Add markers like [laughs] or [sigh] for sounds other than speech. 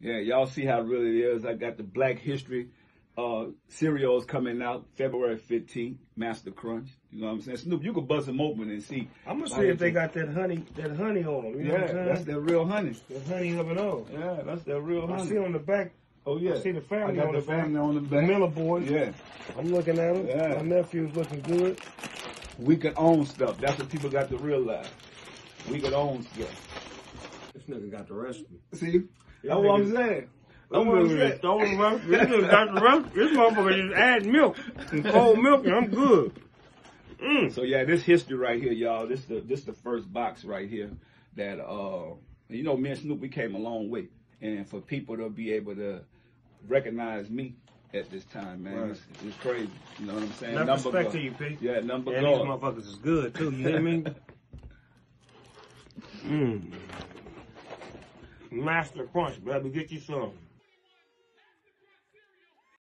Yeah, y'all see how real it is. I got the Black History uh, cereals coming out February 15th, Master Crunch. You know what I'm saying? Snoop, you can bust them open and see. I'm gonna see if they got that honey, that honey on them. You know what I'm Yeah, saying? that's their real honey. the honey of it all. Yeah, that's their real honey. I see on the back, oh yeah, I see the I family got on the the back. on the the back. Miller boys. Yeah, I'm looking at them. Yeah. My nephew's looking good. we can own stuff. That's what people got to realize. We can own stuff. This nigga got the recipe. See, that's what I'm saying. That's what I'm saying. Throw the recipe. This nigga got the recipe. This motherfucker just add milk and [laughs] cold milk and I'm good. Mm. So yeah, this history right here, y'all. This the this the first box right here that uh you know me and Snoop we came a long way. And for people to be able to recognize me at this time, man, Right. it's, it's crazy. You know what I'm saying? Enough respect God. to you, P. Yeah, number And these motherfuckers is good too, you hear me? [laughs] mm. Master Crunch, baby, get you some.